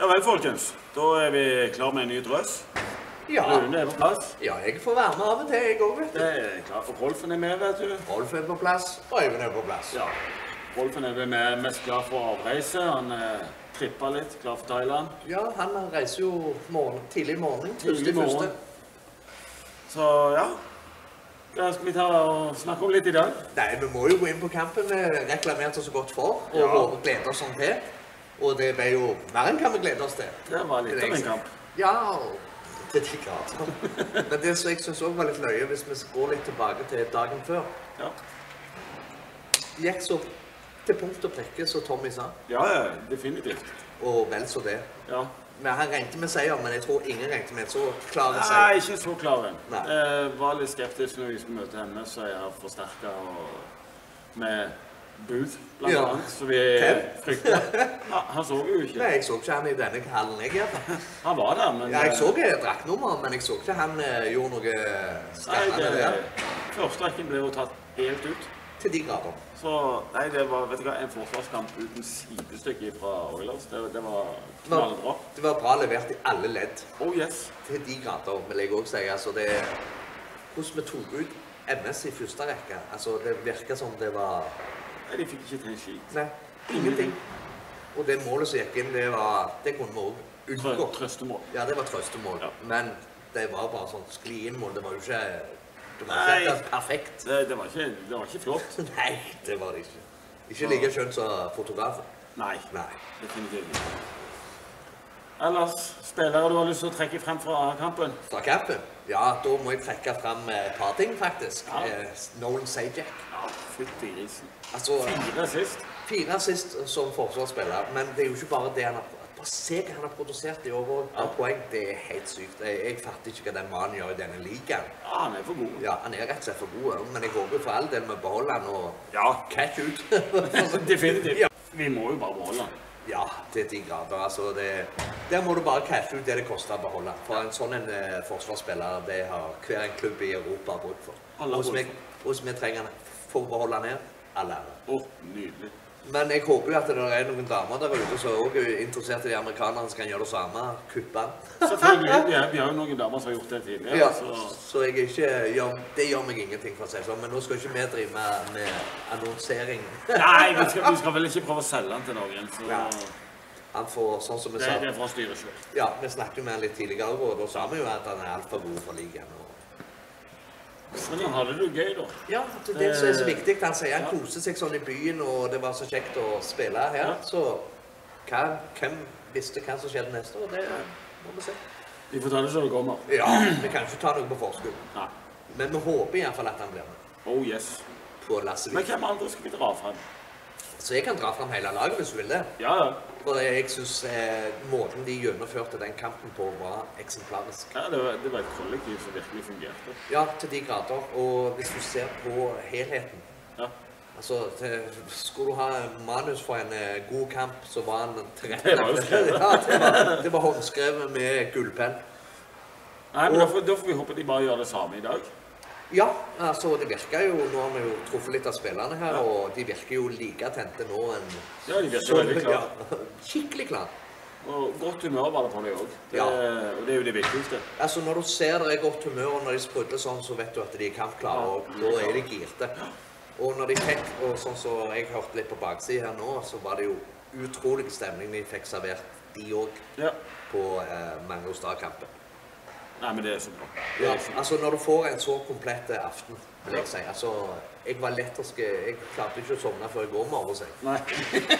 Ja vel, folkens. Da er vi klar med en ny drøss. Ja. Rune er på plass. ja, jeg får være med av og til, jeg òg, vet du. Det er klart for Rolfen er med, vet du. Rolf er på plass, og Øyvind er på plass. Ja. Rolfen er vel med, mest klar for avreise. Han eh, trippa litt, klar for Thailand. Ja, han reiser jo morgen, tidlig morgen. Tidlig morgen. Så ja. Hva skal vi ta og snakke om litt i dag? Nei, vi må jo gå inn på kampen vi reklamerte så godt for, og Ja. gleder glede oss sånn til. Og det ble jo mer enn hva vi gleder oss til. Det var litt av en kamp. Ja, og er klart. Men det som jeg syns òg var litt løye, hvis vi går litt tilbake til dagen før Ja, Gikk så til punkt og prikke, som Tommy sa. ja, definitivt. Og vel så det. Ja. Men Han regnet med seier, men jeg tror ingen regnet med så klar Nei, ikke så klar en. Nei. Jeg var litt skeptisk når vi skulle møte henne, så jeg har forsterka med bud, blant Ja. annet. som vi frykter. Han så jo ikke. Nei, jeg så ikke han i denne hallen, jeg iallfall. Han var der, men Ja, jeg eh, så draktnummeret, men jeg så ikke han eh, gjorde noe det, der. første rekken ble jo tatt helt ut. Til de grader. Så nei, det var vet du hva, en forsvarskamp uten sidestykke fra Oilers. Det, det var Det var, knallbra. det var bra levert i alle ledd. Oh yes. Til de grader, vil jeg òg si. Altså, det Hvordan vi tok ut MS i første rekke. Altså, det virka som det var Nei, de fikk ikke til en skit. Nei, ingenting. Og det målet som gikk inn, det var Det kunne vi òg unngå. trøstemål. Ja, det var trøstemål. Ja. Men det var bare sånn skli-inn-mål. Det var jo ikke Det var Nei. ikke perfekt. Det, det, var ikke, det var ikke flott. Nei, det var det ikke. Ikke like skjønt som fotografen. Nei, Nei. definitivt ikke. Ellers, spillere du har lyst til å trekke frem fra kampen? Fra kampen? Ja, da må jeg trekke frem et par ting, faktisk. Ja. Eh, Nolan Sajak. Fytti grisen. Altså, Fire sist. fire sist som forsvarsspiller, men det er jo ikke bare det han har Bare se hva han har produsert i over Ja. poeng. Det er helt sykt. Jeg, jeg fatter ikke hva den mannen gjør i denne ligaen. Ja, han er for god. Ja, han er rett og slett for god, men jeg håper for all del vi beholder han og Ja, catch ut. definitivt. Ja. Vi må jo bare beholde han. Ja, til de grader. Altså, det, der må du bare cashe ut det det koster å beholde. For en sånn en eh, forsvarsspiller, det har hver en klubb i Europa bruk for. Vi, vi trenger han for å beholde den her, all ære. Oh, nydelig. Men jeg håper jo at det er noen damer der ute som òg er interessert i de amerikanerne som kan gjøre det samme. Kuppe. Selvfølgelig. Vi, vi har jo noen damer som har gjort det tidligere. Ja, Så så ikke det gjør meg ingenting, for å si det sånn. Men nå skal ikke vi drive med, med annonsering. Nei, vi skal, vi skal vel ikke prøve å selge den til noen. Så Ja. Han får, sånn som vi sa det er fra styret selv. Ja, vi snakket jo med han litt tidligere, og da sa vi jo at han er altfor god for ligaen. Men han hadde det jo gøy, da. Ja, det er det som er så Eh, viktig. Han sier han ja. koser seg sånn i byen, og det var så kjekt å spille her. Ja. Så hva, hvem visste hva som skjedde neste år? Det må vi se. Vi får ta det som det kommer. Ja, vi kan ikke ta noe på forskudd. Nei. Men vi håper iallfall at han blir med Oh yes. på Lassevik. Men hvem andre skal vi dra frem? Så jeg kan dra fram hele laget hvis du vil det. Ja, ja. For jeg syns eh, måten de gjennomførte den kampen på, var eksemplarisk. ja det, var, det var et kollektiv som virkelig fungerte. Ja, til de grader. Og hvis du ser på helheten Ja. Altså, til, Skulle du ha manus for en eh, god kamp, så var han tilrettelagt. Det var jo skrevet. ja, det var, det var håndskrevet med gullpenn. Nei, men Og- da får, da får vi håpe de bare gjør det samme i dag. Ja, altså det virker jo Nå har vi jo truffet litt av spillerne her, Ja. og de virker jo like tente nå enn Ja, de virker så- veldig klare. ja, Skikkelig klare. Og godt humør var det på dem òg. Ja. Og det er jo det viktigste. Altså Når du ser det er godt humør, og når de sprudler sånn, så vet du at de er kampklare, Ja. og da er de girte. Og når de fikk, og sånn som jeg hørte litt på baksiden her nå, så var det jo utrolig stemning de fikk servert, de òg, Ja. på eh, Manglerudstad-kampen. Nei, men det er så bra. Det Ja, så altså når du får en så komplett aften, vil jeg si. Altså, jeg var lettersk Jeg klarte ikke å sovne før i går morges, jeg. Nei.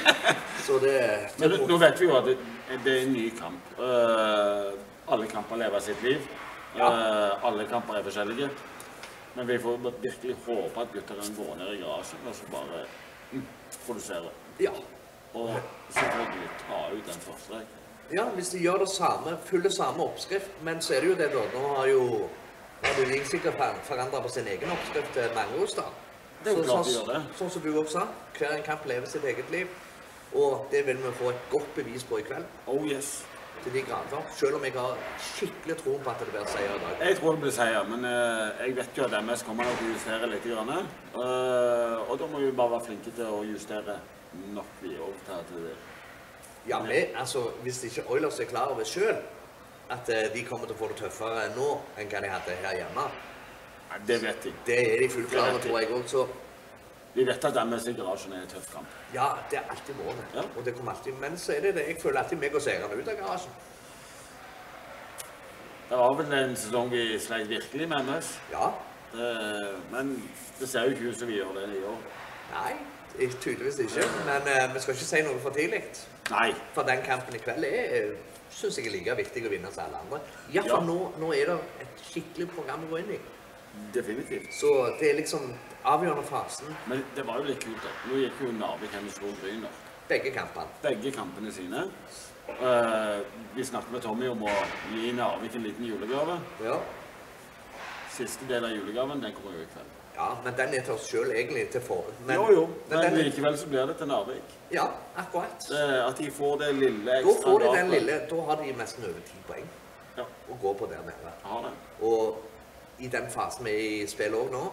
Så det, Men nå vet vi jo at det, det er en ny kamp. Uh, alle kamper lever sitt liv. Ja. alle kamper er forskjellige. Men vi får virkelig håpe at gutter kan gå ned i garasjen og så bare mm, produsere. Ja. Og selvfølgelig ta ut den første. Ja, hvis de gjør det samme, følger samme oppskrift, men så er det jo det, da. Nå har jo har du sikkert forandra på sin egen oppskrift til da. Det er jo Så- klart de gjør det. sånn som du også sa. Hver en kamp lever sitt eget liv. Og det vil vi få et godt bevis på i kveld. Oh yes. Til de grader. Selv om jeg har skikkelig tro på at det blir seier i dag. Jeg tror det blir seier, men uh, jeg vet jo at MS kommer nok til å justere litt. Grann, uh, og da må vi bare være flinke til å justere nok, vi òg. til at det- Ja, vi, altså, Hvis ikke Oilers er klar over sjøl at eh, de kommer til å få det tøffere nå enn hva de hadde her hjemme, Nei, det vet de. det er de fullt klar over, tror jeg òg. Så De vet at MS i garasjen er en tøff kamp. ja, det er alltid vært det. Ja. Og det kommer alltid Men så er det det. Jeg føler alltid meg og seirende ut av garasjen. Det var vel en sesong vi sleit virkelig med MS. Ja. Det, men det ser jo ikke ut som vi gjør det i år. Nei, tydeligvis ikke. Men eh, vi skal ikke si noe for tidlig. Nei. For den kampen i kveld er syns jeg er like viktig å vinne som alle andre. Ja, for Ja. nå, nå er det et skikkelig program å gå inn i. Definitivt. Så det er liksom avgjørende fasen. Men det var jo litt kult, da. Nå gikk jo Narvik hen og slo Bryner. Begge kampene. Begge kampene sine. Uh, vi snakket med Tommy om å gi Narvik en liten julegave. Ja. Siste del av julegaven den kommer jo i kveld. ja, men den er til oss sjøl egentlig til for... Men, jo, jo. Men Men likevel så blir det til Narvik. ja, akkurat. Det, at de får det lille ekstra Da får de den lille Da har de nesten over ti poeng Ja, å gå på der nede. det. Og i den fasen vi er i spillet òg nå,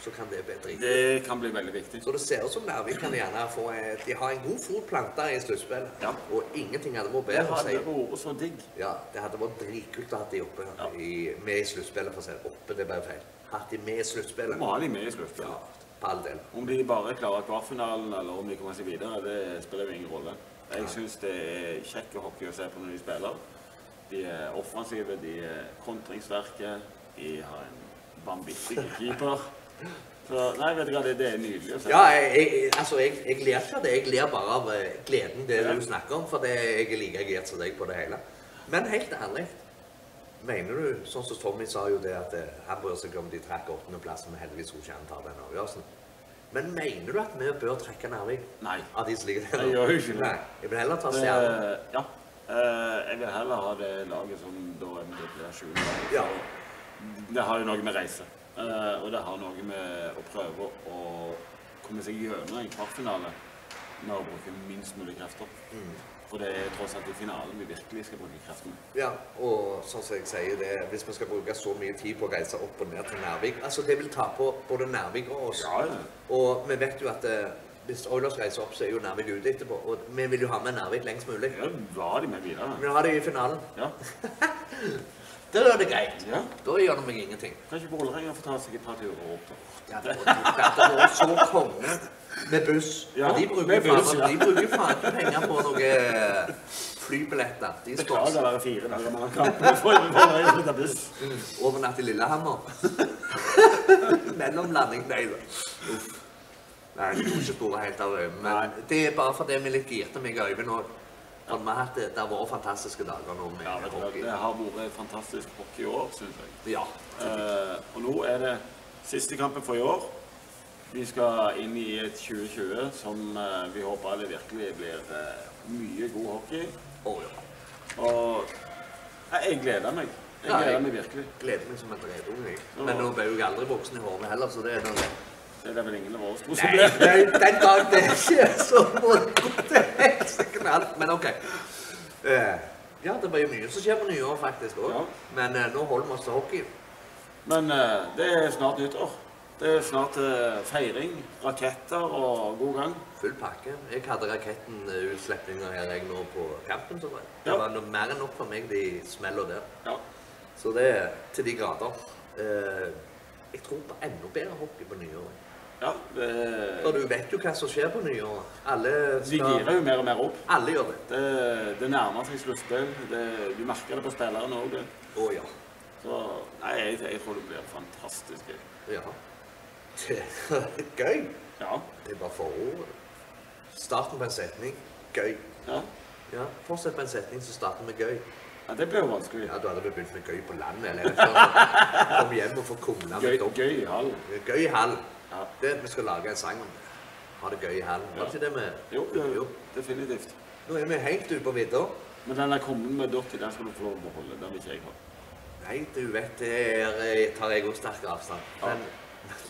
så kan det bli dritbra. Det kan bli veldig viktig. Så det ser ut som Narvik kan gjerne få eh, De har en god fot planta i sluttspillet. Ja. Og ingenting hadde vært bedre. Det hadde vært så digg. Ja, det hadde vært dritkult å ha de oppe Ja. i, med i sluttspillet, for å si det. Oppe, det blir feil. Hatt de med i sluttspillet. Må ha de med i Ja, på all del. Om de bare klarer kvartfinalen, eller om de kommer seg videre, det spiller jo ingen rolle. Jeg syns det er kjekk hockey å se på når de spiller. De er offensive, de er kontringssterke, de har en vanvittig keeper. Så nei, vet du hva, det, det er nydelig å se. Ja, jeg, jeg, altså, jeg, jeg ler ikke av det. Jeg ler bare av eh, gleden det Ja. du snakker om, for det, jeg er like gira som deg på det hele. Men helt ærlig, mener du, sånn som Tommy sa jo det, at eh, han bryr seg om de trakk åttendeplass, men heldigvis skulle ikke han ta den avgjørelsen. Men mener du at vi bør trekke Narvik Nei. av de som ligger der? Jeg gjør jo ikke det. Jeg vil heller ta Stjernen. ja. Eh, Jeg vil heller ha det laget som da eventuelt blir sjuende. Ja. Det har jo noe med reise. Eh, Og det har noe med å prøve å komme seg gjennom en kvartfinale med å bruke minst mulig krefter. Mm. For det er tross alt i finalen vi virkelig skal bruke kreftene. Ja, og sånn som jeg sier det, hvis vi skal bruke så mye tid på å reise opp og ned til Nærvik, altså det vil ta på både Nærvik og oss. Ja, ja. Og vi vet jo at eh, hvis Oilers reiser opp, så er jo Nærvik ute etterpå. Og vi vil jo ha med Nærvik lengst mulig. Ja, var de med videre? Vi har de i finalen. Ja. Da er det greit. ja. Da gjør det meg ingenting. Kan ikke Vålerenga få ta seg et par turer opp? da? Det var så konge med buss. Ja, Og de bruker faen, ja. ikke penger på noen flybilletter. De Beklager å være fire dager mellom kampene for Vålerenga å ta buss. overnatt i Lillehammer. Mellomlanding. Nei da. Uff. Nei, jeg tror ikke store helt av øynene. Men det er bare fordi vi litt girte meg i øynene nå. For vi har hatt det, det har vært fantastiske dager nå med Ja, det, hockey. Det har vært fantastisk hockey i år, syns jeg. Ja. Eh, og nå er det siste kampen for i år. Vi skal inn i et 2020 som eh, vi håper det virkelig blir eh, mye god hockey. Oh, ja. Og jeg, jeg gleder meg. Jeg Ja, jeg- gleder meg virkelig. Gleder meg som en dredunge. jeg. Men nå ble jo jeg aldri voksen i hodet heller, så det er noe Det er vel ingen av oss to som ble nei, den dag det skjer, så må det gå til helsike med alt. Men OK. Uh, ja, det blir mye som skjer på nyår faktisk òg. Ja. Men uh, nå holder vi oss til hockey. Men uh, det er snart nyttår. Det er snart feiring, raketter og god gang. Full pakke. Jeg hadde raketten-utslippinga her jeg nå på kampen. Så det Ja. var noe mer enn nok for meg, de smellene der. Ja. Så det er til de grader. Jeg tror på enda bedre hockey på nyåret. Ja For du vet jo hva som skjer på nyåret. Alle de girer jo mer og mer opp. Alle gjør det. Det, det nærmer seg sluttspill. Du merker det på spillerne òg. Å ja. Så nei, jeg, jeg tror det blir fantastisk gøy. Ja. Det er gøy. Ja. Det er bare forordet. Starten på en setning. Gøy. ja. Ja, Fortsett på en setning som starter med gøy. ja det blir jo vanskelig. Ja, Du hadde vel begynt med gøy på landet, eller Kom hjem og få kumla med opp. gøy i hall. Gøy i hall. Ja. Det at vi skal lage en sang om det. Ha det gøy i hallen. Var det ikke det vi Jo, det, definitivt. Nå er vi helt ute på vidda. Men den er kommet med Dotti, den skal du få lov å beholde. Den vil ikke jeg ha. Nei, du vet, det er, eh, tar jeg også sterk avstand. Ja. Men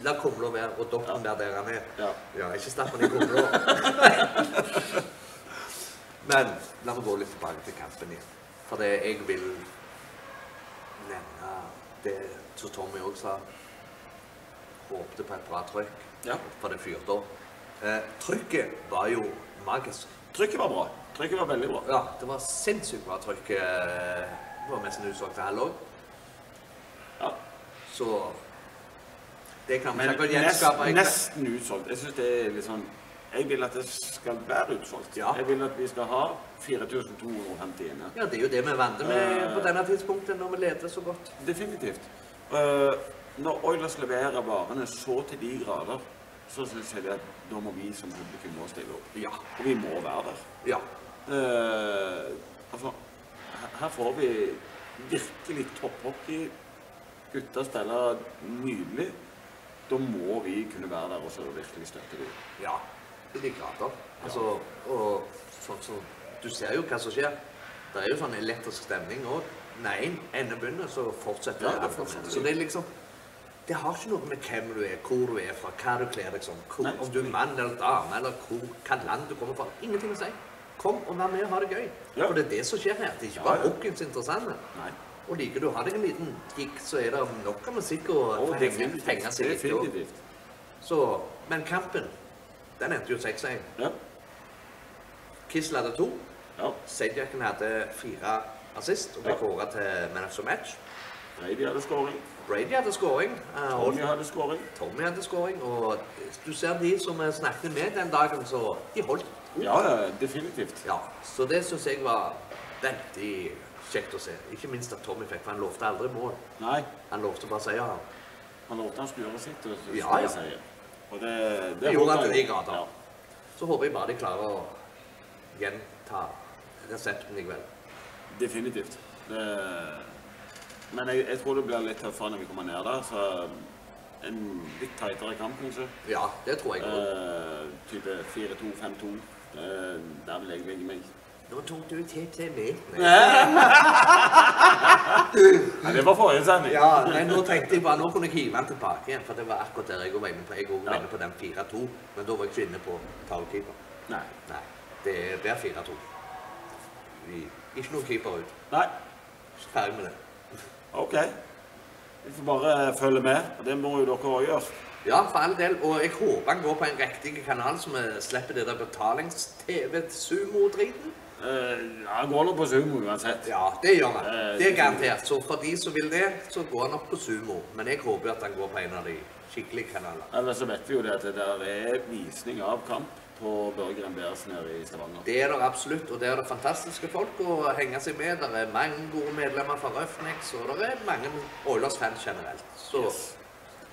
la kumla være, og Dotten Ja. der der han er. Ja. Ja, ikke stapp den i kumla. Men la meg gå litt tilbake til kampen igjen. For det jeg vil nevne det som Tommy òg sa. Håpte på et bra trykk, Ja. for det fyrte opp. Eh, trykket var jo magisk. Trykket var bra. Trykket var veldig bra. Ja, det var sinnssykt bra trykk. eh, Det var nesten utsolgt til halv òg. Ja. Så det kan vi sikkert gjenskape. egentlig. nesten utsolgt. Jeg synes det er litt sånn Jeg vil at det skal være utsolgt. Ja. Jeg vil at vi skal ha 4250 inne. Ja, det er jo det vi er vant med uh, på denne tidspunktet, når vi leder så godt. Definitivt. Eh, når Oilers leverer varene så til de grader, så syns jeg at da må vi som publikum må stille opp. Ja. Og vi må være der. Ja. Uh, altså, her- får vi virkelig topphockey. Gutta spiller nydelig. Da må vi kunne være der og så virkelig støtte dem. Ja. Til de grader. Altså, og sånn som Du ser jo hva som skjer. Det er jo sånn elektrisk stemning òg. Når én ende begynner, så fortsetter Ja, det. Så det er liksom Det har ikke noe med hvem du er, hvor du er fra, hva du kler deg som, hvor, Nei. om du er mann eller dame, eller hvor, hva land du kommer fra. Ingenting å si. Kom og vær med og ha det gøy. Ja. For det er det som skjer her. Det er ikke bare ja. hockeyen som er interessant. Nei. Og liker du å ha deg en liten gig, så er det nok av musikk å henge, seg litt. og- Så, men kampen, den endte jo 6-1. Ja. Kiss hadde to. ja. Sedjaken hadde fire assist og ble Ja. kåret til man of the match. Brady hadde scoring. Brady hadde scoring. Tommy og hadde scoring. Tommy hadde scoring. Og du ser de som vi snakket med den dagen, så de holdt. Ja, ja, definitivt. Ja, så det syns jeg var veldig kjekt å se. Ikke minst at Tommy fikk, for han lovte aldri mål. Nei, Han lovte bare seier. han. han lovte han skulle gjøre sitt. Og Ja, skulle ja. Seier. Og det, Det gjorde holdt han til de grader. Ja, Så håper jeg bare de klarer å gjenta resepten i kveld. definitivt. Det, men jeg, jeg tror det blir litt tøffere når vi kommer ned der. Så en litt tightere kamp, kanskje. Ja, det tror jeg òg. Eh, type 4-2-5-2. Uh, der vil jeg legge meg. Nå tok du til meg. Nei, det var forrige sending. Ja, nei, nå tenkte jeg bare, nå kunne jeg hive den tilbake igjen, for det var akkurat der jeg var inne på. Jeg var inne på den 4-2, men da var jeg ikke inne på tallkeeper. Nei. Nei, det blir 4-2. Vi- Ikke noen keeper ut. Nei. Ferdig med det. OK. Vi får bare følge med. Og det må jo dere òg gjøre. Ja, for all del, og jeg håper han går på en riktig kanal, så vi slipper det der betalings-TV-sumo-driten. Uh, ja, han går nå på sumo uansett. Ja, det gjør han. Uh, Det er garantert. Så for de som vil det, så går han nok på sumo. Men jeg håper at han går på en av de skikkelige kanalene. Ellers så vet vi jo det at det der er visning av kamp på Børge Rembers nede i Stavanger. Det er det absolutt, og det er det fantastiske folk å henge seg med. Det er mange gode medlemmer fra Røfnex, og det er mange Oilers-fans generelt. Så Yes.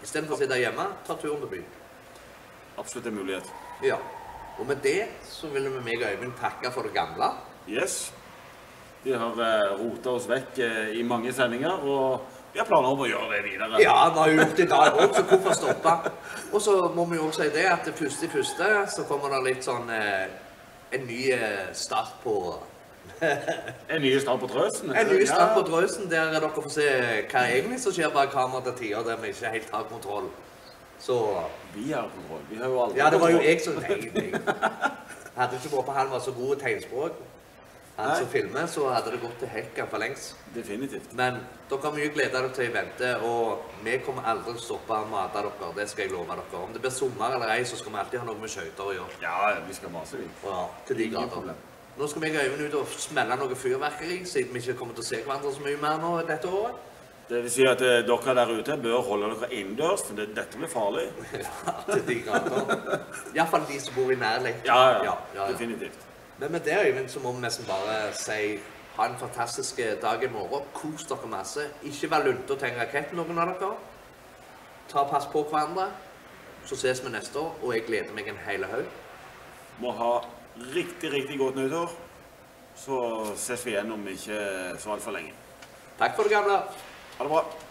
istedenfor å sitte hjemme, ta turen til byen. Absolutt en mulighet. Ja. Og med det så vil vi meg og Øyvind takke for det gamle. Yes. Vi har uh, rota oss vekk eh, i mange sendinger, og vi har planer om å gjøre det videre. Ja, vi har jo gjort det i dag òg, så hvorfor stoppe? Og så må vi jo si det at det første i første så kommer det litt sånn eh, en ny eh, start på En ny start på drøsen? En ny start på. Drøsen, der dere får se hva egentlig som skjer bak kameraet til tider der vi ikke helt har kontroll. Så Vi har kontroll. Vi har jo aldri Ja, det var jo jeg som Nei, jeg Hadde ikke på han var så god i tegnspråk, han Nei. som filmer, så hadde det gått til hekken for lengst. Definitivt. Men dere har mye å glede dere til i vente, og vi kommer aldri til å stoppe å mate dere. Det skal jeg love dere. Om det blir sommer eller ei, så skal vi alltid ha noe med skøyter å gjøre. Ja, vi skal mase, vi. Ja, til de grader. Nå skal vi og Øyvind ut og smelle noe fyrverkeri, siden vi ikke kommer til å se hverandre så mye mer nå dette året. Det vil si at eh, dere der ute bør holde dere innendørs, for det, dette blir farlig. Ja, til de grader. Iallfall de som bor i nærheten. Ja, ja, ja, ja. definitivt. Men med det, Øyvind, så må vi nesten bare si ha en fantastisk dag i morgen. Kos dere masse. Ikke vær lunte og tenk rakett, noen av dere. Ta pass på hverandre. Så ses vi neste år, og jeg gleder meg en hel haug. Må ha riktig, riktig godt nyttår. Så ses vi igjen om ikke så altfor lenge. Takk for det gamle. Ha det bra.